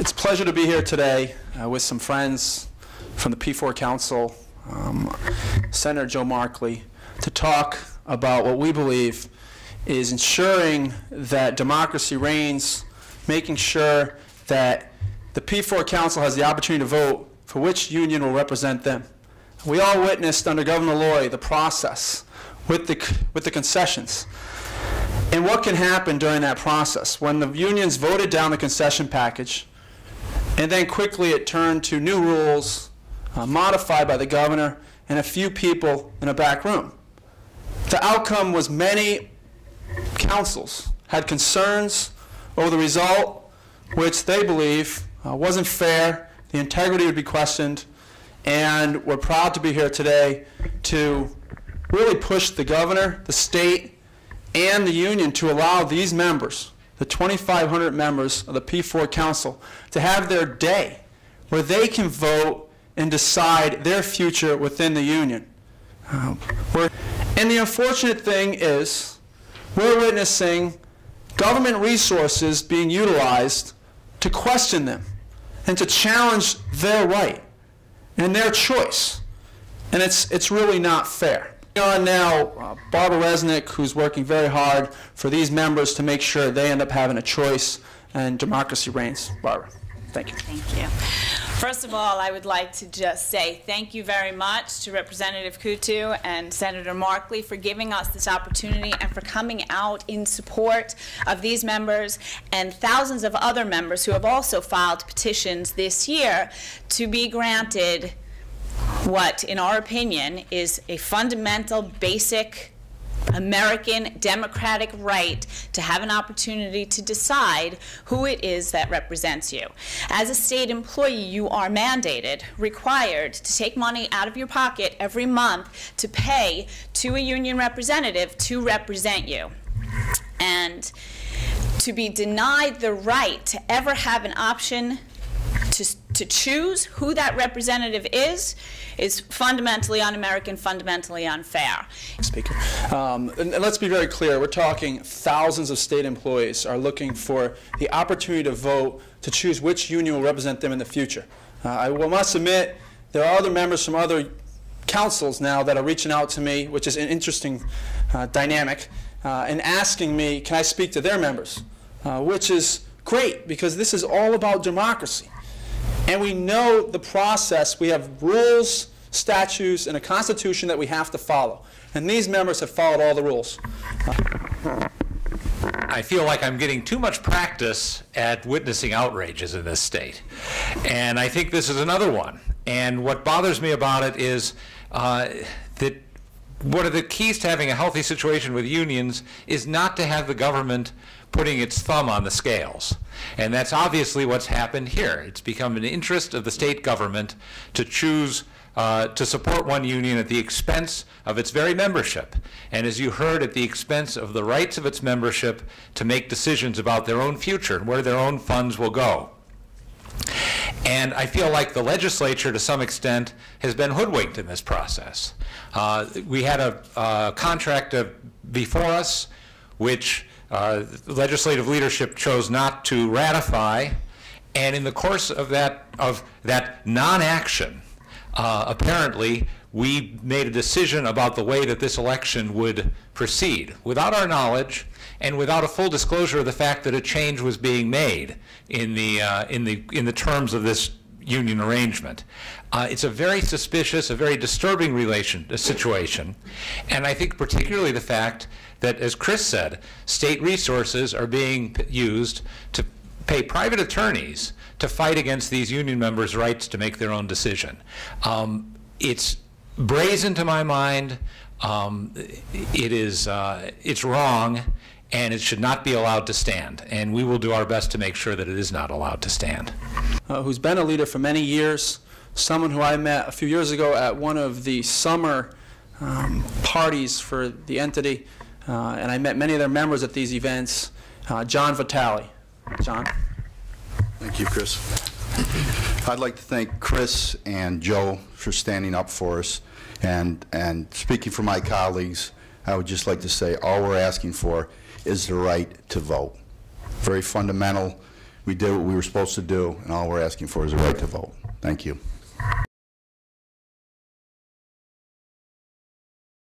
It's a pleasure to be here today uh, with some friends from the P4 Council, um, Senator Joe Markley, to talk about what we believe is ensuring that democracy reigns, making sure that the P4 Council has the opportunity to vote for which union will represent them. We all witnessed under Governor Malloy the process with the, with the concessions. And what can happen during that process? When the unions voted down the concession package, and then quickly it turned to new rules uh, modified by the governor and a few people in a back room. The outcome was many councils had concerns over the result, which they believe uh, wasn't fair, the integrity would be questioned, and we're proud to be here today to really push the governor, the state, and the union to allow these members, the 2,500 members of the P4 Council, to have their day where they can vote and decide their future within the union. Um, and the unfortunate thing is, we're witnessing government resources being utilized to question them and to challenge their right and their choice. And it's, it's really not fair. On now, uh, Barbara Resnick, who's working very hard for these members to make sure they end up having a choice and democracy reigns. Barbara, thank you. Thank you. First of all, I would like to just say thank you very much to Representative Coutu and Senator Markley for giving us this opportunity and for coming out in support of these members and thousands of other members who have also filed petitions this year to be granted what, in our opinion, is a fundamental, basic American democratic right to have an opportunity to decide who it is that represents you. As a state employee, you are mandated, required to take money out of your pocket every month to pay to a union representative to represent you. And to be denied the right to ever have an option to, choose who that representative is is fundamentally un-American, fundamentally unfair. Speaker, um, and, and let's be very clear. We're talking thousands of state employees are looking for the opportunity to vote to choose which union will represent them in the future. Uh, I will must admit there are other members from other councils now that are reaching out to me, which is an interesting uh, dynamic, uh, and asking me, can I speak to their members? Uh, which is great because this is all about democracy. And we know the process. We have rules, statutes, and a constitution that we have to follow. And these members have followed all the rules. I feel like I'm getting too much practice at witnessing outrages in this state. And I think this is another one. And what bothers me about it is uh, that one of the keys to having a healthy situation with unions is not to have the government putting its thumb on the scales. And that's obviously what's happened here. It's become an interest of the state government to choose uh, to support one union at the expense of its very membership. And as you heard, at the expense of the rights of its membership to make decisions about their own future and where their own funds will go. And I feel like the legislature, to some extent, has been hoodwinked in this process. Uh, we had a, a contract before us which uh, legislative leadership chose not to ratify, and in the course of that of that non-action, uh, apparently we made a decision about the way that this election would proceed without our knowledge and without a full disclosure of the fact that a change was being made in the uh, in the in the terms of this union arrangement. Uh, it's a very suspicious, a very disturbing relation, situation, and I think particularly the fact that, as Chris said, state resources are being used to pay private attorneys to fight against these union members' rights to make their own decision. Um, it's brazen to my mind. Um, it is uh, it's wrong, and it should not be allowed to stand. And we will do our best to make sure that it is not allowed to stand. Uh, who's been a leader for many years, someone who I met a few years ago at one of the summer um, parties for the entity. Uh, and I met many of their members at these events. Uh, John Vitale. John. Thank you, Chris. I'd like to thank Chris and Joe for standing up for us. And, and speaking for my colleagues, I would just like to say all we're asking for is the right to vote. Very fundamental We did what we were supposed to do, and all we're asking for is the right to vote. Thank you.